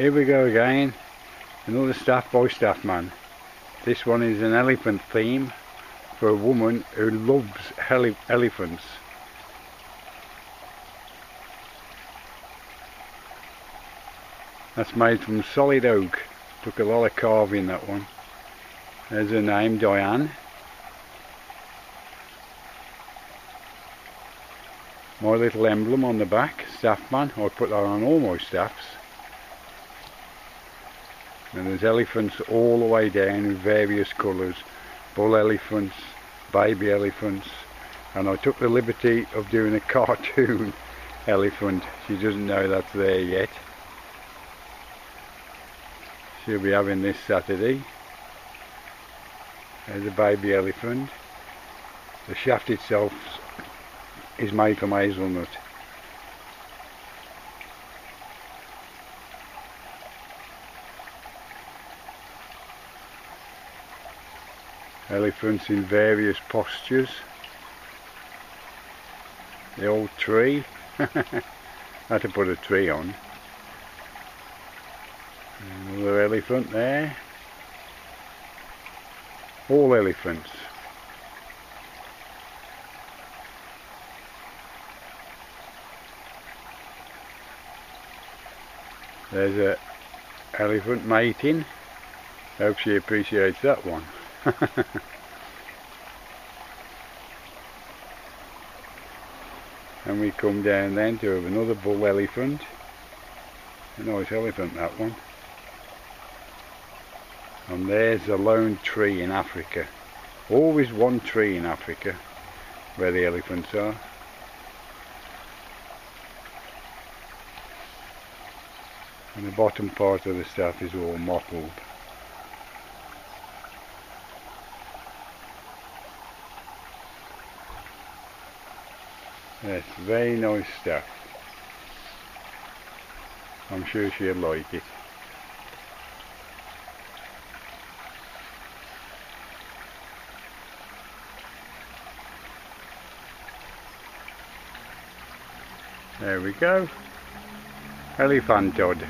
Here we go again. Another staff by Staffman. This one is an elephant theme for a woman who loves ele elephants. That's made from solid oak. Took a lot of carving that one. There's her name, Diane. My little emblem on the back, Staffman. I put that on all my staffs. And there's elephants all the way down in various colours. Bull elephants, baby elephants. And I took the liberty of doing a cartoon elephant. She doesn't know that's there yet. She'll be having this Saturday. There's a baby elephant. The shaft itself is made from hazelnut. Elephants in various postures. The old tree. had to put a tree on. Another elephant there. All elephants. There's a elephant mating. Hope she appreciates that one. and we come down then to another bull elephant. A nice elephant that one. And there's a lone tree in Africa. Always one tree in Africa where the elephants are. And the bottom part of the staff is all mottled. Yes, very nice stuff. I'm sure she'll like it. There we go. Elephant Todd.